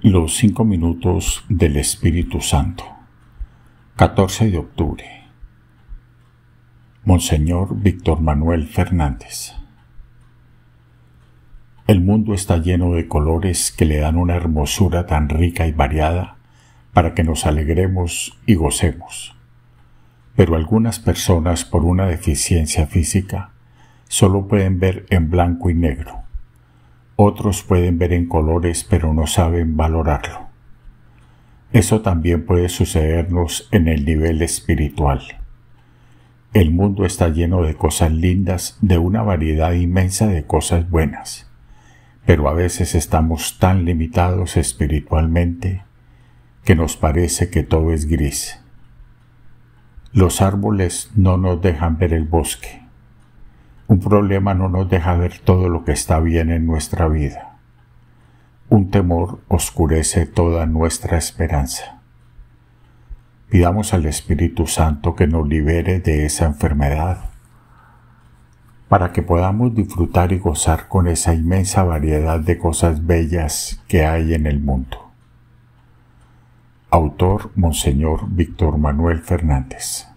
Los cinco minutos del Espíritu Santo. 14 de octubre. Monseñor Víctor Manuel Fernández. El mundo está lleno de colores que le dan una hermosura tan rica y variada para que nos alegremos y gocemos. Pero algunas personas por una deficiencia física solo pueden ver en blanco y negro otros pueden ver en colores pero no saben valorarlo. Eso también puede sucedernos en el nivel espiritual. El mundo está lleno de cosas lindas, de una variedad inmensa de cosas buenas, pero a veces estamos tan limitados espiritualmente que nos parece que todo es gris. Los árboles no nos dejan ver el bosque un problema no nos deja ver todo lo que está bien en nuestra vida. Un temor oscurece toda nuestra esperanza. Pidamos al Espíritu Santo que nos libere de esa enfermedad para que podamos disfrutar y gozar con esa inmensa variedad de cosas bellas que hay en el mundo. Autor Monseñor Víctor Manuel Fernández